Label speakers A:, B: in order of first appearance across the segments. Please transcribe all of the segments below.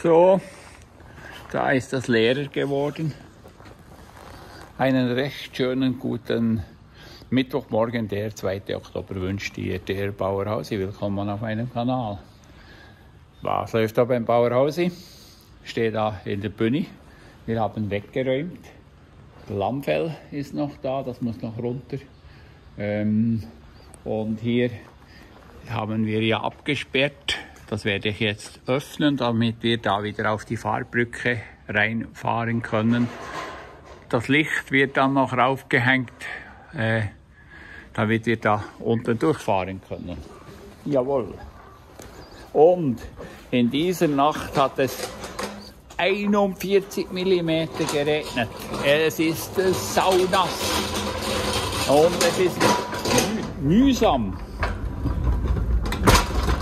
A: So, da ist das leerer geworden. Einen recht schönen guten Mittwochmorgen, der 2. Oktober wünscht dir der Bauerhausi. Willkommen auf meinem Kanal. Was läuft da beim Bauerhausi? Steht da in der Bühne. Wir haben weggeräumt. Lammfell ist noch da, das muss noch runter. Ähm, und hier haben wir ja abgesperrt das werde ich jetzt öffnen, damit wir da wieder auf die Fahrbrücke reinfahren können. Das Licht wird dann noch raufgehängt, äh, damit wir da unten durchfahren können. Jawohl. Und in dieser Nacht hat es 41 mm geregnet. Es ist saunass. Und es ist mühsam.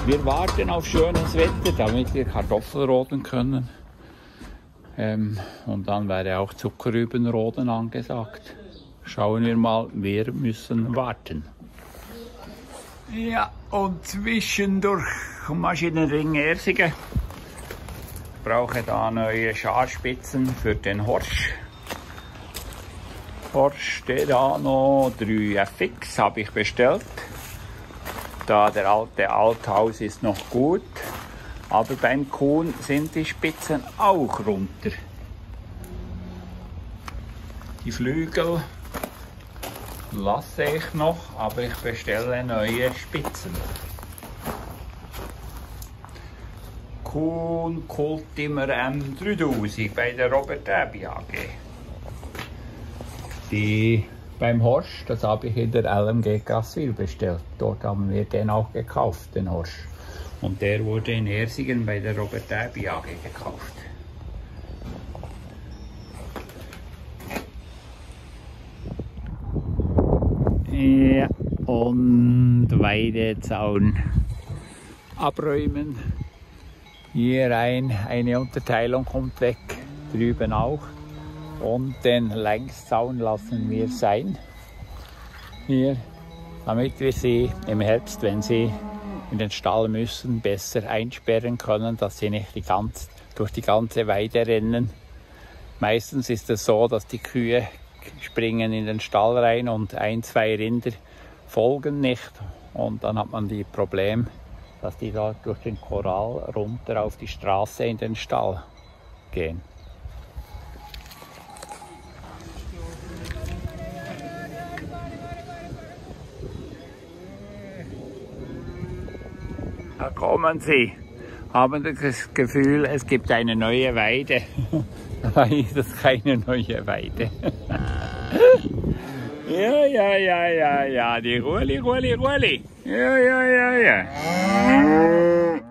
A: Wir warten auf schönes Wetter, damit wir Kartoffeln roden können. Ähm, und dann wäre auch Zuckerrübenroden angesagt. Schauen wir mal, wir müssen warten. Ja, und zwischendurch Maschinenring Ersingen. Ich brauche da neue Scharspitzen für den Horsch. Horsch Dedano 3FX habe ich bestellt. Da der alte Althaus ist noch gut, aber beim Kuhn sind die Spitzen auch runter. Die Flügel lasse ich noch, aber ich bestelle neue Spitzen. Kuhn Kultimer M3000 bei der Robert Abbey AG. Die beim Horsch, das habe ich in der LMG Graswil bestellt. Dort haben wir den auch gekauft, den Horsch. Und der wurde in Ersingen bei der Robert Abbey AG gekauft. Ja, und Weidezaun abräumen. Hier rein, eine Unterteilung kommt weg, drüben auch. Und den Längszaun lassen wir sein. Hier, damit wir sie im Herbst, wenn sie in den Stall müssen, besser einsperren können, dass sie nicht die ganz, durch die ganze Weide rennen. Meistens ist es so, dass die Kühe springen in den Stall rein und ein, zwei Rinder folgen nicht. Und dann hat man die Problem, dass die da durch den Korall runter auf die Straße in den Stall gehen. Da kommen sie, haben das Gefühl, es gibt eine neue Weide. Dabei ist es keine neue Weide. ja, ja, ja, ja, ja, die Ruhli, Ruhli, Ruhli. Ja, ja, ja, ja.